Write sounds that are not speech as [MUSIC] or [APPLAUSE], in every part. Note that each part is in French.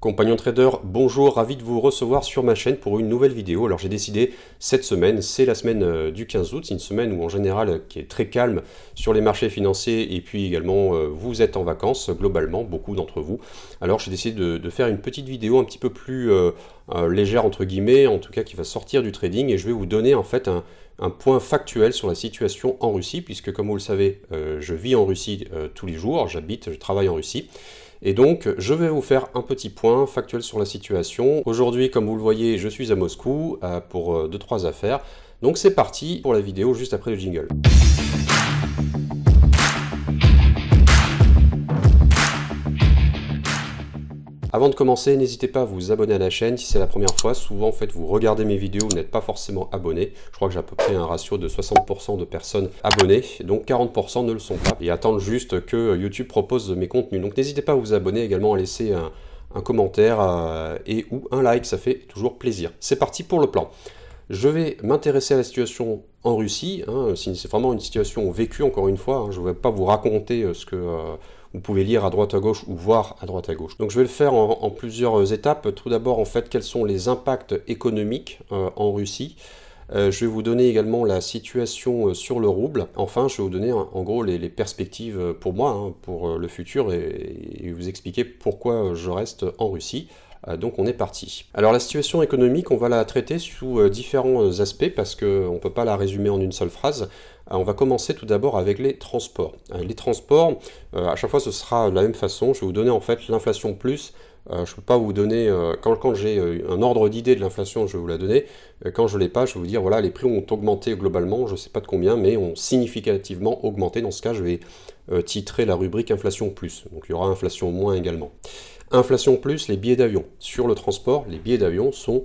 Compagnon trader, bonjour, ravi de vous recevoir sur ma chaîne pour une nouvelle vidéo. Alors j'ai décidé cette semaine, c'est la semaine euh, du 15 août, c'est une semaine où en général qui est très calme sur les marchés financiers et puis également euh, vous êtes en vacances globalement, beaucoup d'entre vous. Alors j'ai décidé de, faire une petite vidéo un petit peu plus euh, légère entre guillemets, en tout cas qui va sortir du trading et je vais vous donner en fait un point factuel sur la situation en Russie puisque comme vous le savez, je vis en Russie tous les jours, j'habite, je travaille en Russie. Et donc, je vais vous faire un petit point factuel sur la situation. Aujourd'hui, comme vous le voyez, je suis à Moscou euh, pour 2-3 euh, affaires. Donc c'est parti pour la vidéo juste après le jingle. Avant de commencer, n'hésitez pas à vous abonner à la chaîne si c'est la première fois. Souvent, en fait, vous regardez mes vidéos, vous n'êtes pas forcément abonné. Je crois que j'ai à peu près un ratio de 60% de personnes abonnées, donc 40% ne le sont pas et attendent juste que YouTube propose mes contenus. Donc n'hésitez pas à vous abonner, également à laisser un, commentaire euh, et ou un like, ça fait toujours plaisir. C'est parti pour le plan. Je vais m'intéresser à la situation en Russie. Hein, c'est vraiment une situation vécue, encore une fois. Hein. je ne vais pas vous raconter euh, ce que euh, vous pouvez lire à droite à gauche ou voir à droite à gauche. Donc je vais le faire en, plusieurs étapes. Tout d'abord, en fait, quels sont les impacts économiques euh, en Russie? Je vais vous donner également la situation sur le rouble. Enfin, je vais vous donner en gros les, perspectives pour moi, hein, pour le futur, et, vous expliquer pourquoi je reste en Russie. Euh, donc on est parti. Alors la situation économique, on va la traiter sous euh, différents euh, aspects parce qu'on ne peut pas la résumer en une seule phrase. On va commencer tout d'abord avec les transports. Les transports, à chaque fois ce sera de la même façon. Je vais vous donner en fait l'inflation plus je ne peux pas vous donner, quand, quand j'ai un ordre d'idée de l'inflation, je vais vous la donner. quand je ne l'ai pas, je vais vous dire, voilà, les prix ont augmenté globalement, je ne sais pas de combien, mais ont significativement augmenté. Dans ce cas, je vais titrer la rubrique inflation plus. Donc il y aura inflation moins également. Inflation plus les billets d'avion. Sur le transport, les billets d'avion sont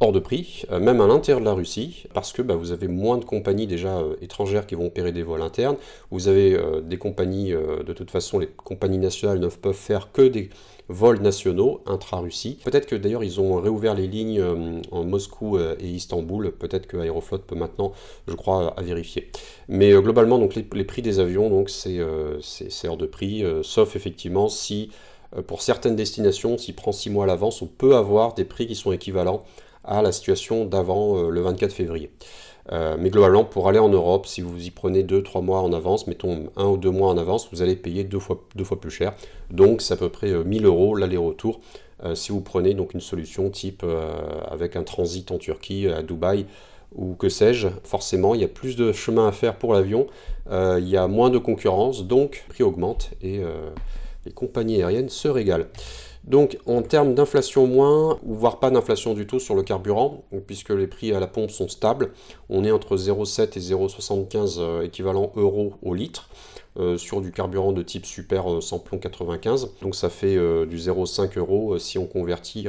hors de prix, euh, même à l'intérieur de la Russie, parce que bah, vous avez moins de compagnies déjà euh, étrangères qui vont opérer des vols internes. Vous avez euh, des compagnies, de toute façon, les compagnies nationales ne peuvent faire que des vols nationaux intra-Russie. Peut-être que d'ailleurs ils ont réouvert les lignes en Moscou et Istanbul. Peut-être que Aeroflot peut maintenant, je crois, à vérifier. Mais globalement, donc les, prix des avions, donc c'est hors de prix, sauf effectivement si pour certaines destinations, s'il prend 6 mois à l'avance, on peut avoir des prix qui sont équivalents à la situation d'avant euh, le 24 février. Euh, mais globalement, pour aller en Europe, si vous y prenez 2-3 mois en avance, mettons 1 ou 2 mois en avance, vous allez payer deux fois, deux fois plus cher. Donc c'est à peu près 1000 euros l'aller-retour. si vous prenez donc une solution type avec un transit en Turquie, à Dubaï, ou que sais-je, forcément il y a plus de chemin à faire pour l'avion, il y a moins de concurrence, donc le prix augmente et les compagnies aériennes se régalent. Donc en termes d'inflation moins, voire pas d'inflation du tout sur le carburant, puisque les prix à la pompe sont stables, on est entre 0,7 et 0,75 euh, équivalent euros au litre. Euh, sur du carburant de type super euh, sans plomb 95. Donc ça fait du 0,5 euros si on convertit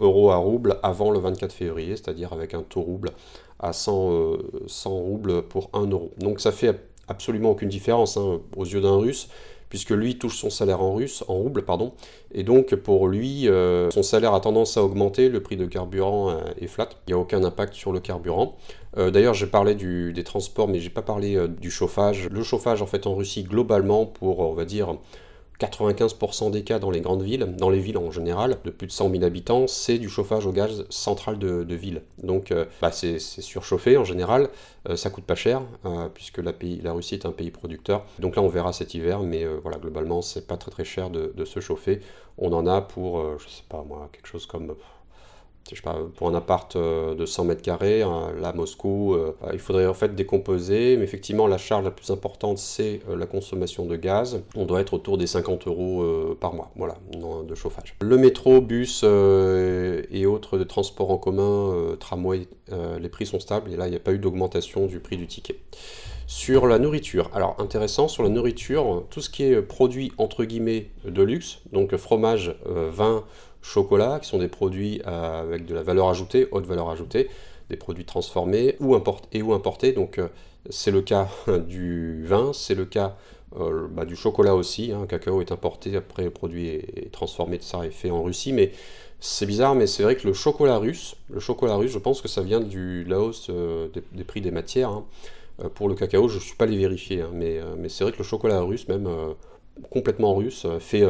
euro à rouble avant le 24 février, c'est-à-dire avec un taux rouble à 100, 100 roubles pour 1 euro. Donc ça fait absolument aucune différence hein, aux yeux d'un russe puisque lui touche son salaire en russe, en rouble, pardon, et donc pour lui, euh, son salaire a tendance à augmenter, le prix de carburant euh, est flat, il n'y a aucun impact sur le carburant. Euh, d'ailleurs, j'ai parlé des transports, mais j'ai pas parlé du chauffage. Le chauffage, en fait, en Russie, globalement, pour, on va dire, 95% des cas dans les grandes villes, dans les villes en général, de plus de 100 000 habitants, c'est du chauffage au gaz central de, ville. Donc euh, bah, c'est surchauffé en général, euh, ça coûte pas cher, euh, puisque la, Russie est un pays producteur. Donc là on verra cet hiver, mais voilà, globalement c'est pas très très cher de, de, se chauffer. On en a pour, je sais pas moi, quelque chose comme je sais pas, pour un appart euh, de 100 mètres carrés, là, Moscou, euh, il faudrait en fait décomposer, mais effectivement, la charge la plus importante, c'est euh, la consommation de gaz. On doit être autour des 50 euros par mois, voilà, de chauffage. Le métro, bus et autres transports en commun, tramway, les prix sont stables, et là, il n'y a pas eu d'augmentation du prix du ticket. Sur la nourriture, alors intéressant, sur la nourriture, tout ce qui est produit entre guillemets de luxe, donc fromage, vin, chocolat, qui sont des produits euh, avec de la valeur ajoutée, haute valeur ajoutée, des produits transformés ou et ou importés. Donc euh, c'est le cas du vin, c'est le cas euh, bah, du chocolat aussi. Un hein. cacao est importé, après le produit est, transformé, ça est fait en Russie. Mais c'est bizarre, mais c'est vrai que le chocolat russe, le chocolat russe, je pense que ça vient de la hausse des, prix des matières. Hein. pour le cacao, je ne suis pas les vérifier, hein, mais, mais c'est vrai que le chocolat russe, même complètement russe, fait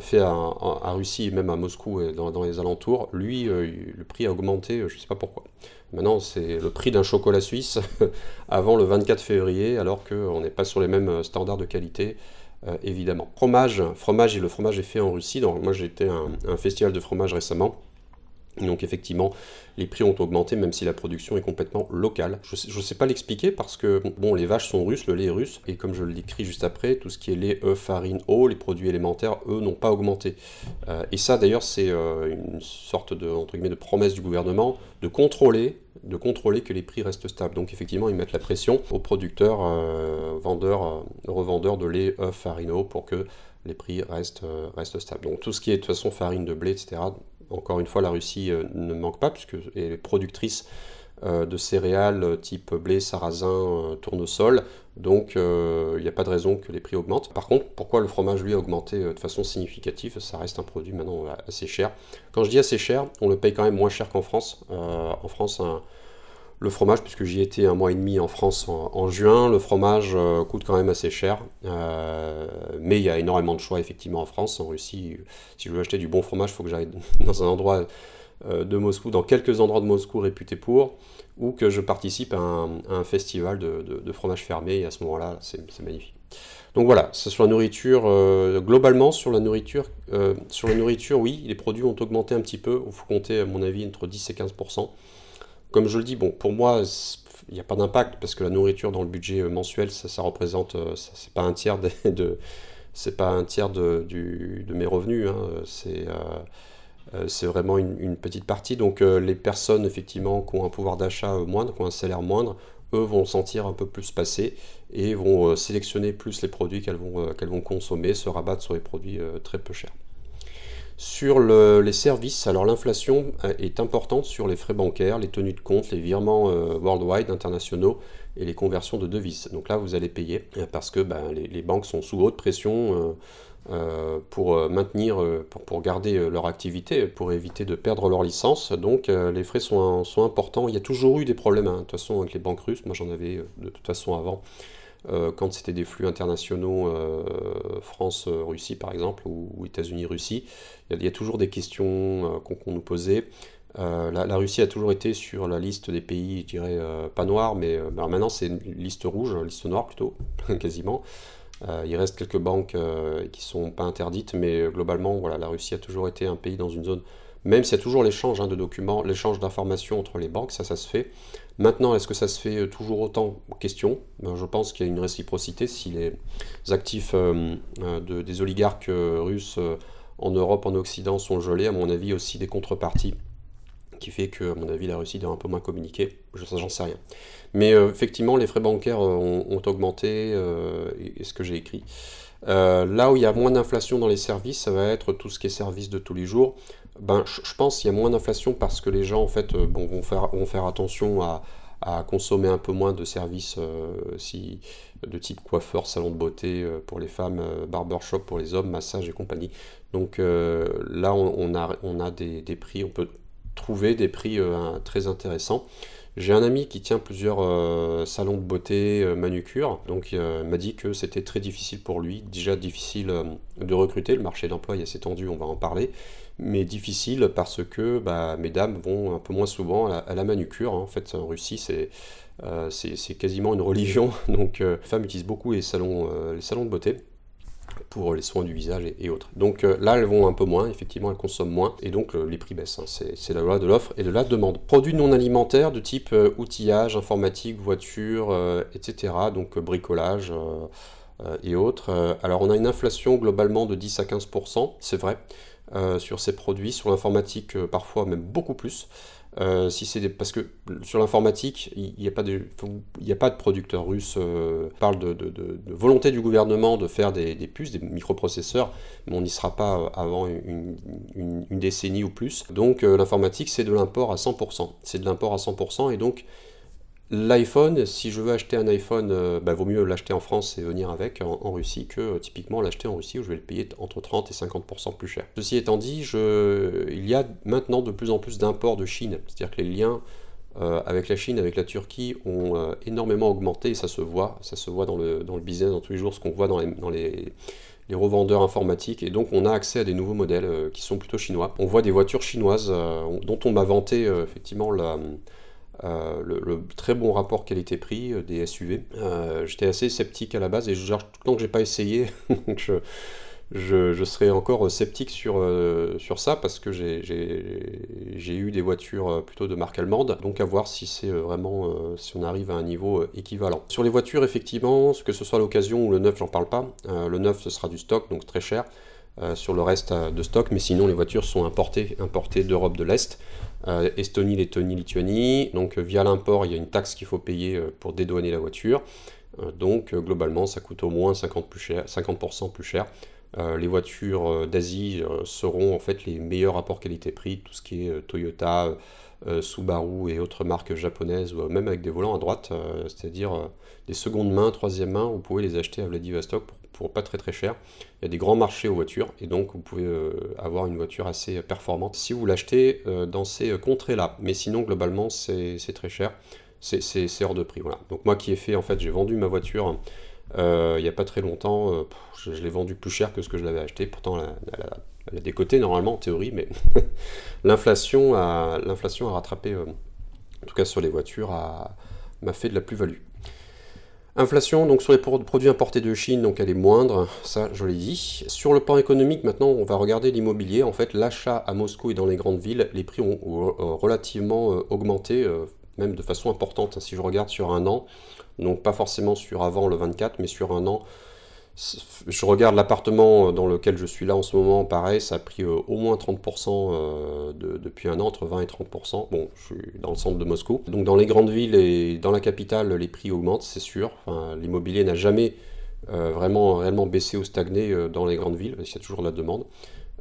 fait à, Russie même à Moscou et dans, les alentours, lui, le prix a augmenté, je ne sais pas pourquoi. Maintenant, c'est le prix d'un chocolat suisse [LAUGHS] avant le 24 février, alors qu'on n'est pas sur les mêmes standards de qualité. évidemment. Fromage, fromage et le fromage est fait en Russie. Donc, moi, j'ai été à un festival de fromage récemment donc effectivement, les prix ont augmenté même si la production est complètement locale. Je ne sais, pas l'expliquer parce que bon, les vaches sont russes, le lait est russe, et comme je l'écris juste après, tout ce qui est lait, œufs, farine, eau, les produits élémentaires, eux, n'ont pas augmenté. Euh, et ça d'ailleurs, c'est euh, une sorte de, entre guillemets, de promesse du gouvernement de contrôler de contrôler que les prix restent stables. Donc effectivement, ils mettent la pression aux producteurs, euh, vendeurs, revendeurs de lait, œufs, farine, eau pour que les prix restent, restent stables. Donc tout ce qui est de toute façon farine de blé, etc., encore une fois, la Russie euh, ne manque pas, puisque elle est productrice euh, de céréales euh, type blé, sarrasin, tournesol. Donc il n'y a pas de raison que les prix augmentent. Par contre, pourquoi le fromage lui a augmenté de façon significative? Ça reste un produit maintenant assez cher. Quand je dis assez cher, on le paye quand même moins cher qu'en France. en France, le fromage, puisque j'y étais un mois et demi en France en, juin, le fromage euh, coûte quand même assez cher. Euh, mais il y a énormément de choix effectivement en France. En Russie, si je veux acheter du bon fromage, il faut que j'aille [LAUGHS] dans un endroit euh, de Moscou, dans quelques endroits de Moscou réputés pour, ou que je participe à un, festival de, fromage fermé. Et à ce moment-là, c'est magnifique. Donc voilà, c'est sur la nourriture, globalement sur la nourriture, sur la nourriture, oui, les produits ont augmenté un petit peu, il faut compter à mon avis entre 10 et 15%. Comme je le dis, bon, pour moi, il n'y a pas d'impact parce que la nourriture dans le budget euh, mensuel, ça, représente, euh, c'est pas un tiers de, mes revenus, hein, euh, c'est vraiment une, petite partie. Donc les personnes effectivement qui ont un pouvoir d'achat moindre, qui ont un salaire moindre, eux vont sentir un peu plus passer et vont sélectionner plus les produits qu'elles vont, qu'elles vont consommer, se rabattre sur les produits très peu chers. Sur les services, alors l'inflation euh, est importante sur les frais bancaires, les tenues de compte, les virements euh, worldwide, internationaux et les conversions de devises. Donc là, vous allez payer euh, parce que ben, les, banques sont sous haute pression pour maintenir, pour, garder leur activité, pour éviter de perdre leur licence. Donc les frais sont, importants. Il y a toujours eu des problèmes, hein, de toute façon, avec les banques russes. Moi, j'en avais de toute façon avant. Euh, quand c'était des flux internationaux euh, France-Russie par exemple, ou, États-Unis-Russie, il y, a toujours des questions euh, qu'on nous posait. La, Russie a toujours été sur la liste des pays, je dirais, pas noirs, mais maintenant c'est une liste rouge, liste noire plutôt, [LAUGHS] quasiment. il reste quelques banques qui sont pas interdites, mais globalement, voilà, la Russie a toujours été un pays dans une zone même s'il y a toujours l'échange hein, de documents, l'échange d'informations entre les banques, ça, ça se fait. Maintenant, est-ce que ça se fait euh, toujours autant? Question. Ben, je pense qu'il y a une réciprocité. Si les actifs euh, euh, de, des oligarques russes en Europe, en Occident sont gelés, à mon avis, aussi des contreparties qui fait que, à mon avis, la Russie doit un peu moins communiquer. J'en sais rien. Mais effectivement, les frais bancaires ont, augmenté, et, ce que j'ai écrit. là où il y a moins d'inflation dans les services, ça va être tout ce qui est services de tous les jours ben, je pense qu'il y a moins d'inflation parce que les gens en fait, euh, vont, faire, attention à, consommer un peu moins de services euh, de type coiffeur, salon de beauté euh, pour les femmes, barbershop pour les hommes, massage et compagnie. Donc là, on, a, des, prix, on peut trouver des prix très intéressants. J'ai un ami qui tient plusieurs salons de beauté, manucure, donc il m'a dit que c'était très difficile pour lui, déjà difficile de recruter, le marché d'emploi est assez tendu, on va en parler, mais difficile parce que bah, mesdames vont un peu moins souvent à la, manucure. Hein. En fait, en Russie, euh, c'est quasiment une religion. [LAUGHS] Donc, euh, les femmes utilisent beaucoup les salons, euh, les salons de beauté pour les soins du visage et, autres. Donc là, elles vont un peu moins, effectivement, elles consomment moins, et donc les prix baissent. Hein. C'est la loi de l'offre et de la demande. Produits non alimentaires de type outillage, informatique, voiture, etc. Donc bricolage et autres. alors on a une inflation globalement de 10 à 15%, c'est vrai. Euh, sur ces produits, sur l'informatique euh, parfois même beaucoup plus. Euh, si c'est parce que sur l'informatique, il n'y a, pas de, a pas de producteurs russes. on parle de, volonté du gouvernement de faire des, puces, des microprocesseurs, mais on n'y sera pas avant une, une décennie ou plus. Donc l'informatique, c'est de l'import à 100%. C'est de l'import à 100%, et donc L'iPhone, si je veux acheter un iPhone, euh, bah, vaut mieux l'acheter en France et venir avec en, Russie que euh, typiquement l'acheter en Russie où je vais le payer entre 30 et 50% plus cher. Ceci étant dit, il y a maintenant de plus en plus d'imports de Chine, c'est-à-dire que les liens euh, avec la Chine, avec la Turquie ont énormément augmenté et ça se voit, ça se voit dans le, dans le business dans tous les jours, ce qu'on voit dans les, les revendeurs informatiques, et donc on a accès à des nouveaux modèles qui sont plutôt chinois. On voit des voitures chinoises dont on m'a vanté effectivement la, le, très bon rapport qualité-prix des SUV. J'étais assez sceptique à la base et genre, tout le temps que j'ai pas essayé, [LAUGHS] donc je, je, serais encore sceptique sur, euh, sur ça parce que j'ai eu des voitures euh, plutôt de marque allemande, donc à voir si c'est euh, vraiment si on arrive à un niveau équivalent. Sur les voitures, effectivement, que ce soit l'occasion ou le neuf, j'en parle pas. le neuf, ce sera du stock, donc très cher. Sur le reste de stock, mais sinon les voitures sont importées, importées d'Europe de l'Est, Estonie, Lettonie, Lituanie. Donc via l'import, il y a une taxe qu'il faut payer pour dédouaner la voiture. donc globalement, ça coûte au moins 50%, plus cher, 50 plus cher euh, les voitures euh, d'Asie euh, seront en fait les meilleurs rapports qualité-prix, tout ce qui est Toyota, Subaru et autres marques japonaises, ou même avec des volants à droite, c'est-à-dire des secondes mains, troisième main, vous pouvez les acheter à Vladivostok pour, pas très très cher. Il y a des grands marchés aux voitures et donc vous pouvez avoir une voiture assez performante si vous l'achetez dans ces contrées-là. Mais sinon, globalement, c'est très cher. C'est hors de prix. Voilà. Donc moi qui ai fait, en fait, j'ai vendu ma voiture euh, il n'y a pas très longtemps, euh, je, l'ai vendu plus cher que ce que je l'avais acheté. Pourtant, elle, a, des côtés normalement en théorie, mais [LAUGHS] l'inflation a, a rattrapé, euh, en tout cas sur les voitures, m'a fait de la plus-value. Inflation, donc sur les produits importés de Chine, donc elle est moindre, ça je l'ai dit. Sur le plan économique, maintenant on va regarder l'immobilier. En fait, l'achat à Moscou et dans les grandes villes, les prix ont relativement augmenté, même de façon importante. Si je regarde sur un an, donc pas forcément sur avant le 24, mais sur un an. Je regarde l'appartement dans lequel je suis là en ce moment, pareil, ça a pris euh, au moins 30% euh, depuis un an, entre 20 et 30%. Bon, je suis dans le centre de Moscou. Donc dans les grandes villes et dans la capitale, les prix augmentent, c'est sûr. L'immobilier n'a jamais euh, vraiment réellement baissé ou stagné dans les grandes villes, il y a toujours de la demande.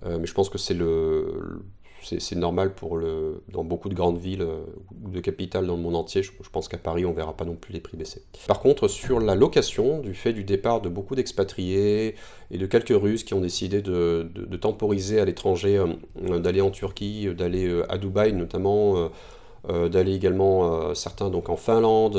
mais je pense que c'est le, c'est normal pour le, dans beaucoup de grandes villes euh, ou de capitales dans le monde entier. Je, pense qu'à Paris, on verra pas non plus les prix baisser. Par contre, sur la location, du fait du départ de beaucoup d'expatriés et de quelques Russes qui ont décidé de, temporiser à l'étranger, euh, d'aller en Turquie, d'aller euh, à Dubaï notamment, d'aller également certains donc en Finlande,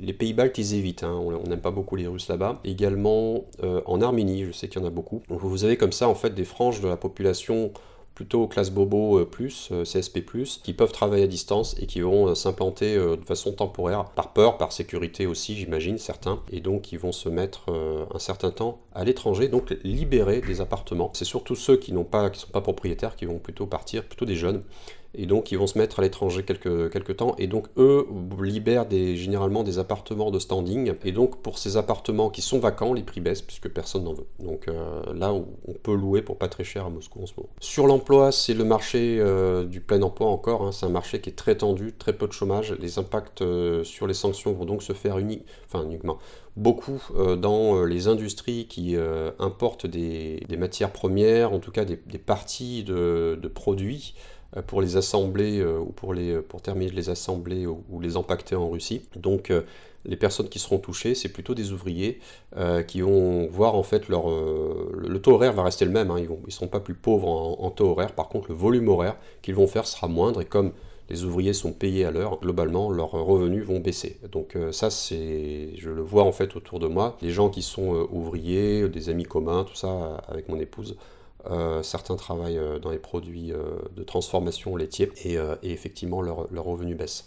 les pays baltes ils évitent, hein, on n'aime pas beaucoup les Russes là-bas. Également en Arménie, je sais qu'il y en a beaucoup. Vous avez comme ça en fait des franges de la population plutôt classe bobo euh, plus, euh, CSP plus, qui peuvent travailler à distance et qui vont euh, s'implanter de façon temporaire, par peur, par sécurité aussi, j'imagine, certains, et donc ils vont se mettre un certain temps à l'étranger, donc libérer des appartements. C'est surtout ceux qui n'ont pas, qui sont pas propriétaires, qui vont plutôt partir, plutôt des jeunes, et donc ils vont se mettre à l'étranger quelques, temps, et donc eux libèrent des, généralement des appartements de standing, et donc pour ces appartements qui sont vacants, les prix baissent puisque personne n'en veut. Donc euh, là, on peut louer pour pas très cher à Moscou en ce moment. Sur l'emploi, c'est le marché euh, du plein emploi encore, hein. c'est un marché qui est très tendu, très peu de chômage, les impacts euh, sur les sanctions vont donc se faire enfin uniquement, beaucoup dans les industries qui importent des, matières premières, en tout cas des, parties de, produits pour les assembler euh, ou pour, les, pour terminer de les assembler ou, les impacter en Russie. Donc euh, les personnes qui seront touchées, c'est plutôt des ouvriers qui vont voir en fait leur... le taux horaire va rester le même, hein, ils ne seront pas plus pauvres en, taux horaire, par contre le volume horaire qu'ils vont faire sera moindre et comme les ouvriers sont payés à l'heure, globalement leurs revenus vont baisser. Donc ça c'est, je le vois en fait autour de moi, les gens qui sont ouvriers, des amis communs, tout ça avec mon épouse, euh, certains travaillent euh, dans les produits euh, de transformation laitiers et, effectivement leur, leur, revenu baisse.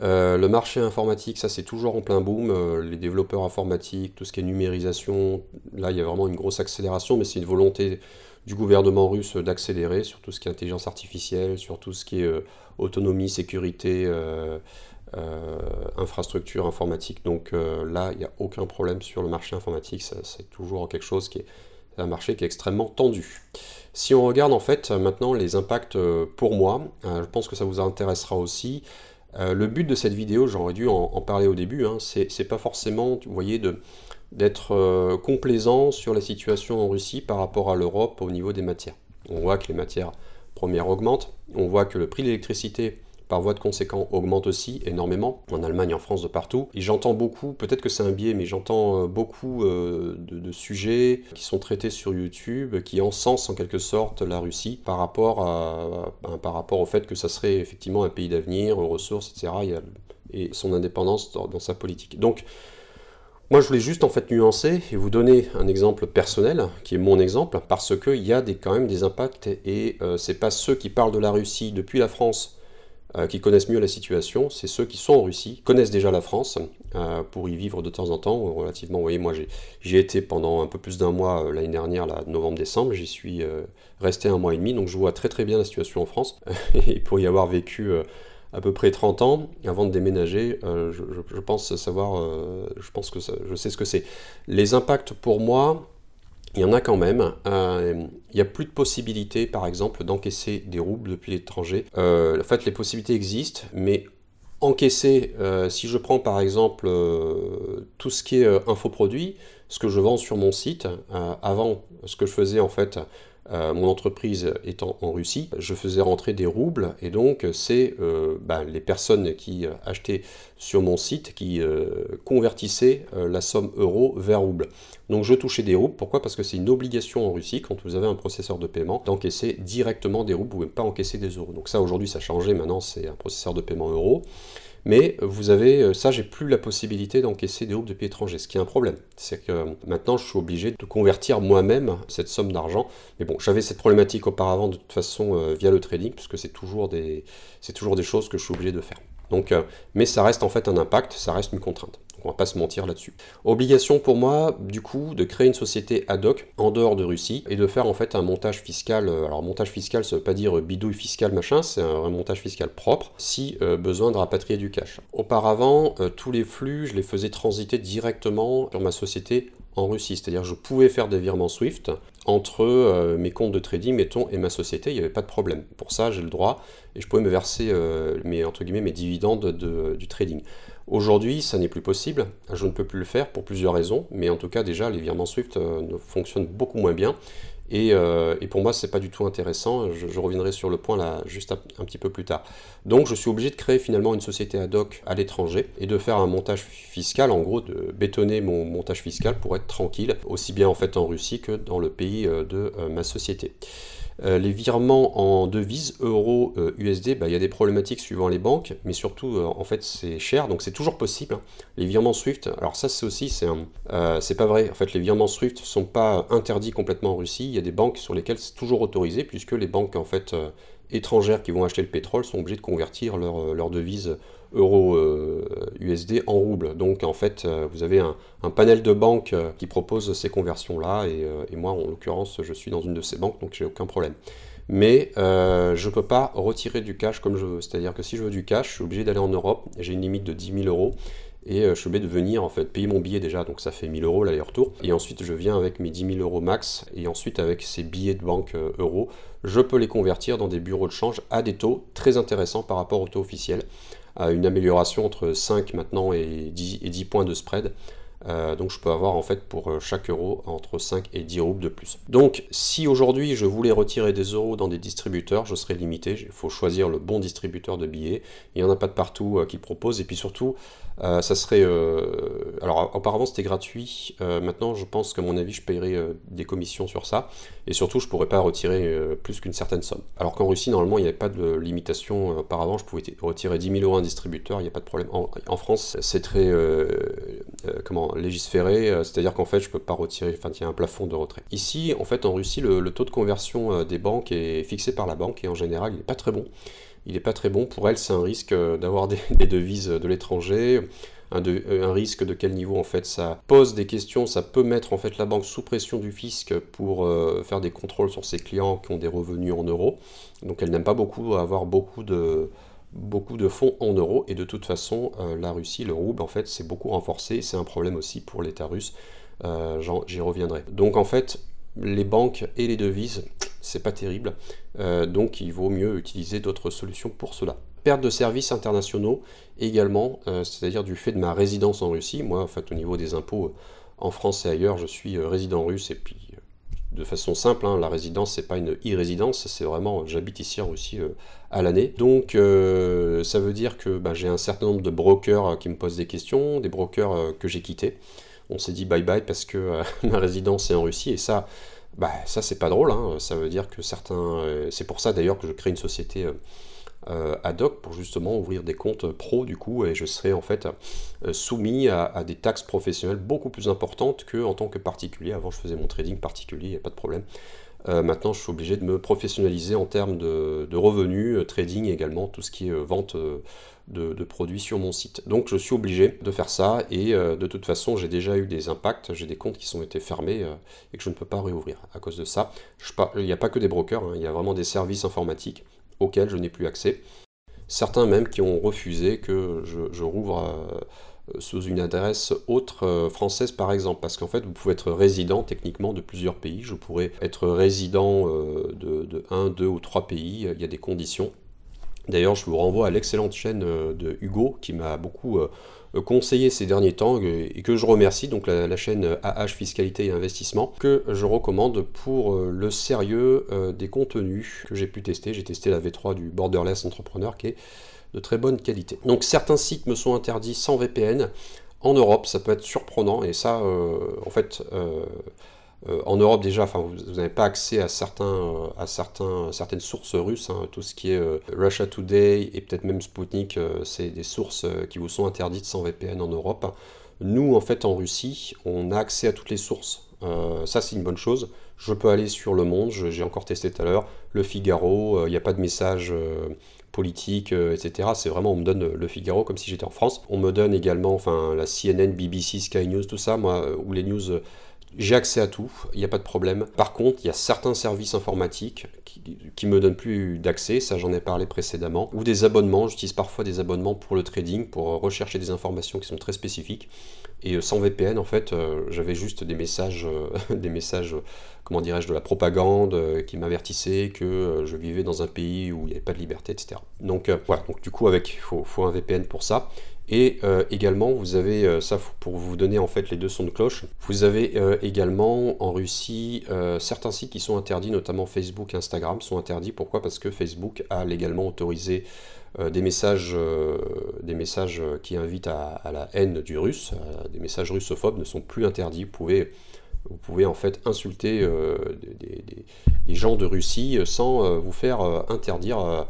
le marché informatique, ça c'est toujours en plein boom. les développeurs informatiques, tout ce qui est numérisation, là il y a vraiment une grosse accélération, mais c'est une volonté du gouvernement russe d'accélérer sur tout ce qui est intelligence artificielle, sur tout ce qui est autonomie, sécurité, infrastructure informatique. Donc là, il n'y a aucun problème sur le marché informatique, c'est toujours quelque chose qui est un marché qui est extrêmement tendu. Si on regarde en fait maintenant les impacts euh, pour moi, euh, je pense que ça vous intéressera aussi. Euh, le but de cette vidéo, j'aurais dû en, parler au début, hein, c'est pas forcément, vous voyez, d'être complaisant sur la situation en Russie par rapport à l'Europe au niveau des matières. On voit que les matières premières augmentent, on voit que le prix de l'électricité par voie de conséquent augmente aussi énormément, en Allemagne, en France, de partout. Et j'entends beaucoup, peut-être que c'est un biais, mais j'entends euh, beaucoup euh, de, sujets qui sont traités sur YouTube, qui encensent en quelque sorte la Russie par rapport, à, par rapport au fait que ça serait effectivement un pays d'avenir, ressources, etc. et son indépendance dans, sa politique. Donc, Moi, je voulais juste en fait nuancer et vous donner un exemple personnel, qui est mon exemple, parce qu'il y a des, quand même des impacts, et euh, c'est pas ceux qui parlent de la Russie depuis la France euh, qui connaissent mieux la situation, c'est ceux qui sont en Russie, connaissent déjà la France, euh, pour y vivre de temps en temps, relativement. Vous voyez, moi j'y ai été pendant un peu plus d'un mois l'année dernière, novembre-décembre, j'y suis resté un mois et demi, donc je vois très très bien la situation en France, [LAUGHS] et pour y avoir vécu à peu près 30 ans avant de déménager. Euh, je, pense savoir, euh, je pense que je sais ce que c'est. Les impacts pour moi, il y en a quand même. Euh, il n'y a plus de possibilité, par exemple, d'encaisser des roubles depuis l'étranger. en fait, les possibilités existent, mais encaisser, si je prends par exemple tout ce qui est infoproduit, ce que je vends sur mon site, avant, ce que je faisais en fait euh, mon entreprise étant en Russie, je faisais rentrer des roubles et donc c'est euh, bah, les personnes qui achetaient sur mon site qui euh, convertissaient la somme euro vers roubles. Donc je touchais des roubles, pourquoi? Parce que c'est une obligation en Russie quand vous avez un processeur de paiement d'encaisser directement des roubles, vous ne pouvez pas encaisser des euros. Donc ça aujourd'hui ça a changé, maintenant c'est un processeur de paiement euro. Mais vous avez, euh, ça, j'ai plus la possibilité d'encaisser des groupes de pays étrangers, ce qui est un problème. C'est que euh, maintenant, je suis obligé de convertir moi-même cette somme d'argent. Mais bon, j'avais cette problématique auparavant de toute façon euh, via le trading, puisque c'est toujours, des, toujours des choses que je suis obligé de faire. Donc, mais ça reste en fait un impact, ça reste une contrainte on va pas se mentir là-dessus. Obligation pour moi, du coup, de créer une société ad hoc en dehors de Russie et de faire en fait un montage fiscal. Euh, alors montage fiscal, ça veut pas dire bidouille fiscal machin, c'est un montage fiscal propre si euh, besoin de rapatrier du cash. Auparavant, euh, tous les flux, je les faisais transiter directement sur ma société en Russie, c'est-à-dire je pouvais faire des virements SWIFT entre mes comptes de trading, mettons, et ma société, il n'y avait pas de problème. Pour ça, j'ai le droit et je pouvais me verser mes, entre guillemets, mes dividendes du trading. Aujourd'hui, ça n'est plus possible. Je ne peux plus le faire pour plusieurs raisons, mais en tout cas, déjà, les virements Swift euh, fonctionnent beaucoup moins bien. Euh, et, pour moi, c'est pas du tout intéressant. Je, reviendrai sur le point là juste un, petit peu plus tard. Donc, je suis obligé de créer finalement une société ad hoc à l'étranger et de faire un montage fiscal, en gros, de bétonner mon montage fiscal pour être tranquille, aussi bien en fait en Russie que dans le pays euh, de ma société. Euh, les virements en devises euro USD, euh, bah, il y a des problématiques suivant les banques, mais surtout euh, en fait c'est cher, donc c'est toujours possible. Hein. Les virements SWIFT, alors ça c'est aussi c'est pas vrai. En fait les virements SWIFT sont pas interdits complètement en Russie. Il y a des banques sur lesquelles c'est toujours autorisé puisque les banques en fait étrangères qui vont acheter le pétrole sont obligées de convertir leur, leur devise euro USD en roubles. Donc en fait, vous avez un, panel de banques qui propose ces conversions-là, et, moi en l'occurrence, je suis dans une de ces banques, donc j'ai aucun problème. Mais je ne peux pas retirer du cash comme je veux. C'est-à-dire que si je veux du cash, je suis obligé d'aller en Europe, j'ai une limite de 10 000 euros, et je suis obligé de venir en fait payer mon billet déjà, donc ça fait 1000 euros l'aller-retour, et ensuite je viens avec mes 10 000 euros max, et ensuite avec ces billets de banque euros, je peux les convertir dans des bureaux de change à des taux très intéressants par rapport au taux officiel à une amélioration entre 5 maintenant et 10, et 10 points de spread. Euh, donc je peux avoir en fait pour euh, chaque euro entre 5 et 10 roubles de plus. Donc si aujourd'hui je voulais retirer des euros dans des distributeurs, je serais limité. Il faut choisir le bon distributeur de billets. Il n'y en a pas de partout euh, qui proposent. Et puis surtout, ça serait... alors auparavant c'était gratuit. maintenant je pense qu'à mon avis je paierais des commissions sur ça. Et surtout je ne pourrais pas retirer plus qu'une certaine somme. Alors qu'en Russie normalement il n'y avait pas de limitation. auparavant je pouvais retirer 10 000 euros à un distributeur, il n'y a pas de problème. En France c'est très... comment légiférer, euh, c'est-à-dire qu'en fait je peux pas retirer, enfin il y a un plafond de retrait. Ici, en fait en Russie, le, taux de conversion euh, des banques est fixé par la banque et en général il n'est pas très bon. Il n'est pas très bon, pour elle c'est un risque euh, d'avoir des, [LAUGHS] devises de l'étranger, un, un, risque de quel niveau en fait ça pose des questions, ça peut mettre en fait la banque sous pression du fisc pour faire des contrôles sur ses clients qui ont des revenus en euros. Donc elle n'aime pas beaucoup avoir beaucoup de beaucoup de fonds en euros. Et de toute façon euh, la Russie, le rouble en fait c'est beaucoup renforcé, c'est un problème aussi pour l'État russe, euh, j'y reviendrai. Donc en fait les banques et les devises c'est pas terrible, euh, donc il vaut mieux utiliser d'autres solutions pour cela. Perte de services internationaux également, c'est-à-dire du fait de ma résidence en Russie, moi en fait au niveau des impôts en France et ailleurs je suis résident russe et puis de façon simple, hein, la résidence c'est pas une e-résidence, c'est vraiment j'habite ici en Russie euh, à l'année. Donc euh, ça veut dire que bah, j'ai un certain nombre de brokers euh, qui me posent des questions, des brokers que j'ai quittés. On s'est dit bye bye parce que [LAUGHS] ma résidence est en Russie et ça, bah, ça c'est pas drôle. Hein. Ça veut dire que certains, c'est pour ça d'ailleurs que je crée une société ad hoc pour justement ouvrir des comptes pro du coup et je serai en fait soumis à, des taxes professionnelles beaucoup plus importantes que en tant que particulier. Avant je faisais mon trading particulier, il n'y a pas de problème. maintenant, je suis obligé de me professionnaliser en termes de, revenus, trading également, tout ce qui est vente de, produits sur mon site. Donc je suis obligé de faire ça et euh, de toute façon j'ai déjà eu des impacts, j'ai des comptes qui sont été fermés euh, et que je ne peux pas réouvrir à cause de ça. il n'y a pas que des brokers, hein. il y a vraiment des services informatiques auxquels je n'ai plus accès. Certains même qui ont refusé que je, rouvre euh, sous une adresse autre française par exemple, parce qu'en fait vous pouvez être résident techniquement de plusieurs pays, je pourrais être résident de, de 1, 2 ou 3 pays, il y a des conditions. D'ailleurs, je vous renvoie à l'excellente chaîne euh, de Hugo qui m'a beaucoup euh, conseillé ces derniers temps et que je remercie, donc la, chaîne AH Fiscalité et Investissement, que je recommande pour euh, le sérieux des contenus que j'ai pu tester. J'ai testé la V3 du Borderless Entrepreneur qui est de très bonne qualité. Donc certains sites me sont interdits sans VPN. En Europe, ça peut être surprenant et ça, en fait, euh, en Europe déjà, vous n'avez pas accès à, certains, euh, à certains, certaines sources russes, hein. tout ce qui est euh, Russia Today et peut-être même Sputnik, c'est des sources qui vous sont interdites sans VPN en Europe. Nous, en fait, en Russie, on a accès à toutes les sources. ça, c'est une bonne chose. Je peux aller sur Le Monde, j'ai encore testé tout à l'heure, Le Figaro, il n'y a pas de message politique, etc. C'est vraiment, on me donne Le Figaro comme si j'étais en France. On me donne également, enfin, la CNN, BBC, Sky News, tout ça, moi, où les news j'ai accès à tout, il n'y a pas de problème. Par contre, il y a certains services informatiques qui, me donnent plus d'accès, ça j'en ai parlé précédemment, ou des abonnements, j'utilise parfois des abonnements pour le trading, pour rechercher des informations qui sont très spécifiques. Et euh, sans VPN, en fait, euh, j'avais juste des messages, euh, [LAUGHS] des messages, comment dirais-je, de la propagande qui m'avertissaient que je vivais dans un pays où il n'y avait pas de liberté, etc. Donc voilà, donc du coup, il faut un VPN pour ça. Et euh, également, vous avez, euh, ça pour vous donner en fait les deux sons de cloche, vous avez euh, également en Russie certains sites qui sont interdits, notamment Facebook et Instagram sont interdits. Pourquoi? Parce que Facebook a légalement autorisé des messages, des messages qui invitent à, la haine du russe, des messages russophobes ne sont plus interdits. Vous pouvez, vous pouvez en fait insulter des, gens de Russie sans vous faire interdire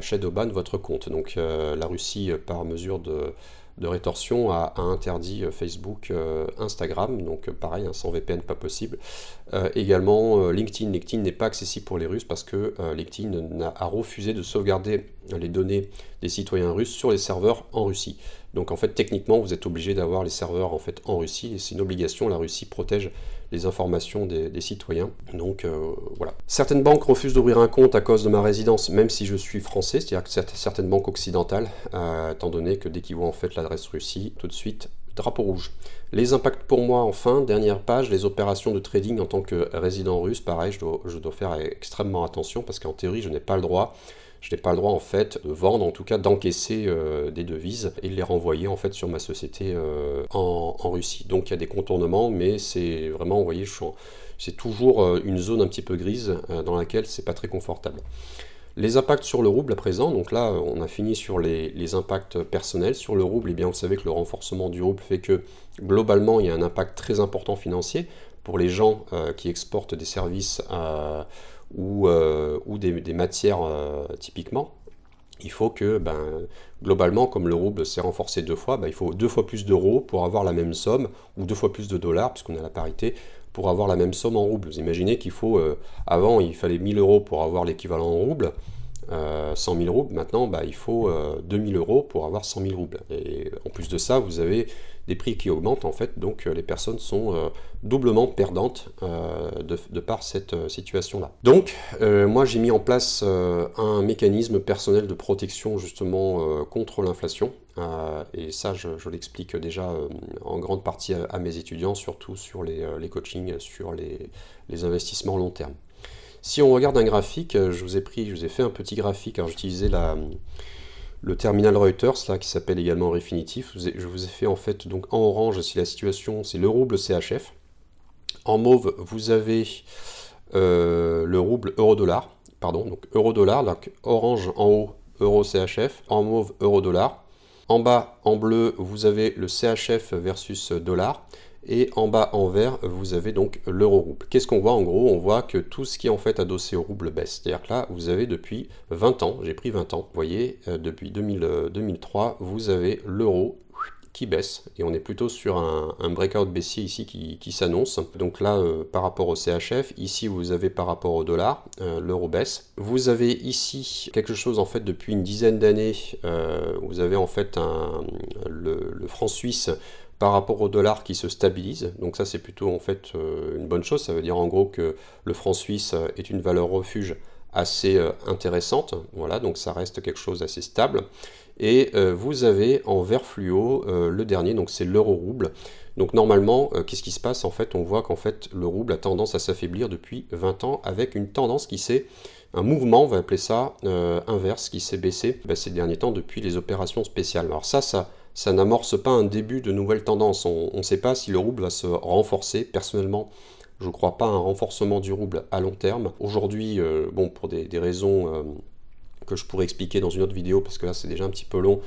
Shadowban votre compte. Donc euh, la Russie, euh, par mesure de, rétorsion, a, interdit Facebook, Instagram, donc pareil, hein, sans VPN pas possible. également LinkedIn. LinkedIn n'est pas accessible pour les Russes parce que LinkedIn a, a, refusé de sauvegarder les données des citoyens russes sur les serveurs en Russie. Donc en fait, techniquement, vous êtes obligé d'avoir les serveurs en fait en Russie et c'est une obligation. La Russie protège les informations des, citoyens. Donc euh, voilà. Certaines banques refusent d'ouvrir un compte à cause de ma résidence, même si je suis français, c'est-à-dire que certaines banques occidentales, euh, étant donné que dès qu'ils voient en fait l'adresse Russie, tout de suite drapeau rouge. Les impacts pour moi, enfin, dernière page, les opérations de trading en tant que résident russe, pareil, je dois, je dois faire extrêmement attention parce qu'en théorie, je n'ai pas le droit je n'ai pas le droit en fait de vendre, en tout cas d'encaisser euh, des devises et de les renvoyer en fait sur ma société euh, en, Russie. Donc il y a des contournements, mais c'est vraiment, vous voyez, c'est toujours euh, une zone un petit peu grise dans laquelle c'est pas très confortable. Les impacts sur le rouble à présent, donc là on a fini sur les, impacts personnels. Sur le rouble, et eh bien, vous savez que le renforcement du rouble fait que globalement il y a un impact très important financier pour les gens qui exportent des services ou, euh, ou des, matières euh, typiquement, il faut que, ben, globalement, comme le rouble s'est renforcé deux fois, ben, il faut deux fois plus d'euros pour avoir la même somme, ou deux fois plus de dollars, puisqu'on a la parité, pour avoir la même somme en rouble. Vous imaginez qu'il faut, euh, avant, il fallait 1000 euros pour avoir l'équivalent en rouble, 100 000 roubles, maintenant, bah, il faut 2000 euros pour avoir 100 000 roubles. Et en plus de ça, vous avez des prix qui augmentent en fait, donc euh, les personnes sont euh, doublement perdantes euh, de, par cette situation-là. Donc moi j'ai mis en place un mécanisme personnel de protection justement contre l'inflation, et ça je, l'explique déjà en grande partie à, mes étudiants, surtout sur les, coachings, sur les, investissements long terme. Si on regarde un graphique, je vous ai pris, je vous ai fait un petit graphique, alors j'utilisais la le terminal Reuters, là, qui s'appelle également Refinitiv. Je vous ai fait en fait, donc en orange, si la situation, c'est le rouble CHF. En mauve, vous avez euh, le rouble euro-dollar, pardon, donc euro-dollar, donc orange en haut, euro CHF, en mauve, euro-dollar. En bas, en bleu, vous avez le CHF versus dollar. Et en bas en vert, vous avez donc l'euro-rouble. Qu'est-ce qu'on voit en gros? On voit que tout ce qui est en fait adossé au rouble baisse. C'est-à-dire que là, vous avez depuis 20 ans, j'ai pris 20 ans, vous voyez, euh, depuis 2003, vous avez l'euro qui baisse et on est plutôt sur un, breakout baissier ici qui, s'annonce. Donc là, euh, par rapport au CHF, ici vous avez par rapport au dollar, euh, l'euro baisse. Vous avez ici quelque chose en fait depuis une dizaine d'années, euh, vous avez en fait un, le, le franc suisse par rapport au dollar qui se stabilise. Donc ça c'est plutôt en fait une bonne chose. Ça veut dire en gros que le franc suisse est une valeur refuge assez intéressante. Voilà, donc ça reste quelque chose d'assez stable. Et euh, vous avez en vert fluo euh, le dernier, donc c'est l'euro-rouble. Donc normalement, euh, qu'est-ce qui se passe? En fait, on voit qu'en fait, le rouble a tendance à s'affaiblir depuis 20 ans avec une tendance qui s'est un mouvement, on va appeler ça inverse, qui s'est baissé bah, ces derniers temps depuis les opérations spéciales. Alors ça, ça, n'amorce pas un début de nouvelles tendances. On ne sait pas si le rouble va se renforcer. Personnellement, je ne crois pas à un renforcement du rouble à long terme. Aujourd'hui, bon, pour des raisons que je pourrais expliquer dans une autre vidéo parce que là c'est déjà un petit peu long.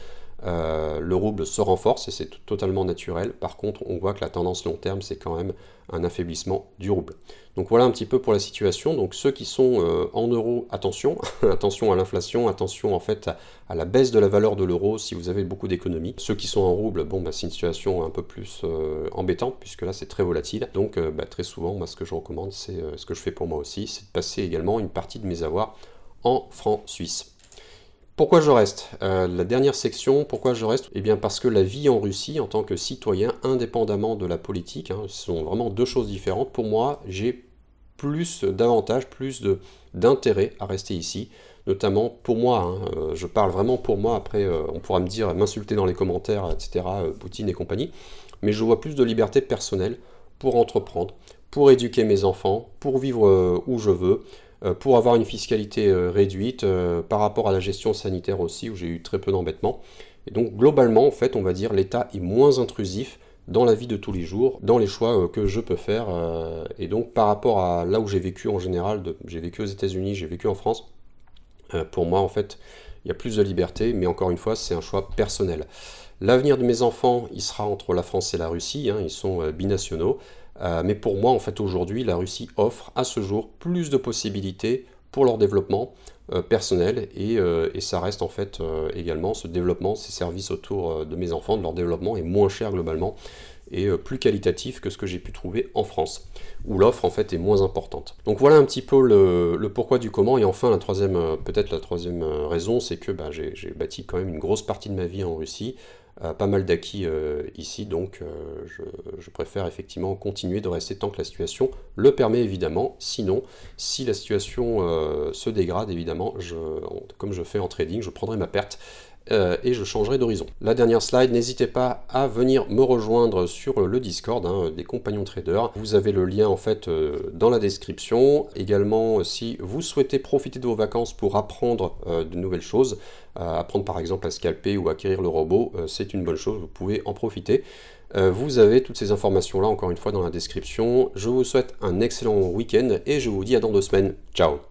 Euh, le rouble se renforce et c'est totalement naturel. Par contre, on voit que la tendance long terme, c'est quand même un affaiblissement du rouble. Donc voilà un petit peu pour la situation. Donc ceux qui sont euh, en euros, attention, [LAUGHS] attention à l'inflation, attention en fait à, la baisse de la valeur de l'euro si vous avez beaucoup d'économies. Ceux qui sont en rouble, bon bah c'est une situation un peu plus euh, embêtante puisque là c'est très volatile. Donc bah, très souvent, moi ce que je recommande, c'est ce que je fais pour moi aussi, c'est de passer également une partie de mes avoirs en francs suisses. Pourquoi je reste? Euh, La dernière section, pourquoi je reste? Eh bien parce que la vie en Russie, en tant que citoyen, indépendamment de la politique, hein, sont vraiment deux choses différentes. Pour moi, j'ai plus d'avantages, plus d'intérêt à rester ici. Notamment pour moi, hein, euh, je parle vraiment pour moi, après euh, on pourra me dire, m'insulter dans les commentaires, etc., Poutine et compagnie, mais je vois plus de liberté personnelle pour entreprendre, pour éduquer mes enfants, pour vivre où je veux, pour avoir une fiscalité euh, réduite euh, par rapport à la gestion sanitaire aussi, où j'ai eu très peu d'embêtements. Et donc globalement, en fait, on va dire l'État est moins intrusif dans la vie de tous les jours, dans les choix que je peux faire. et donc par rapport à là où j'ai vécu en général, j'ai vécu aux États-Unis, j'ai vécu en France, pour moi en fait, il y a plus de liberté, mais encore une fois, c'est un choix personnel. L'avenir de mes enfants, il sera entre la France et la Russie, hein, ils sont binationaux. Euh, mais pour moi, en fait, aujourd'hui, la Russie offre à ce jour plus de possibilités pour leur développement euh, personnel euh, et, ça reste en fait également ce développement, ces services autour de mes enfants, de leur développement est moins cher globalement et plus qualitatif que ce que j'ai pu trouver en France, où l'offre en fait est moins importante. Donc voilà un petit peu le, pourquoi du comment, et enfin la troisième, peut-être la troisième raison, c'est que bah, j'ai bâti quand même une grosse partie de ma vie en Russie, pas mal d'acquis euh, ici, donc euh, je, préfère effectivement continuer de rester tant que la situation le permet évidemment. Sinon, si la situation se dégrade, évidemment, comme je fais en trading, je prendrai ma perte euh, et je changerai d'horizon. La dernière slide, n'hésitez pas à venir me rejoindre sur le Discord hein, des compagnons traders. Vous avez le lien en fait euh, dans la description. Également, si vous souhaitez profiter de vos vacances pour apprendre euh, de nouvelles choses, apprendre par exemple à scalper ou acquérir le robot, c'est une bonne chose, vous pouvez en profiter. vous avez toutes ces informations là encore une fois dans la description. Je vous souhaite un excellent week-end et je vous dis à dans deux semaines. Ciao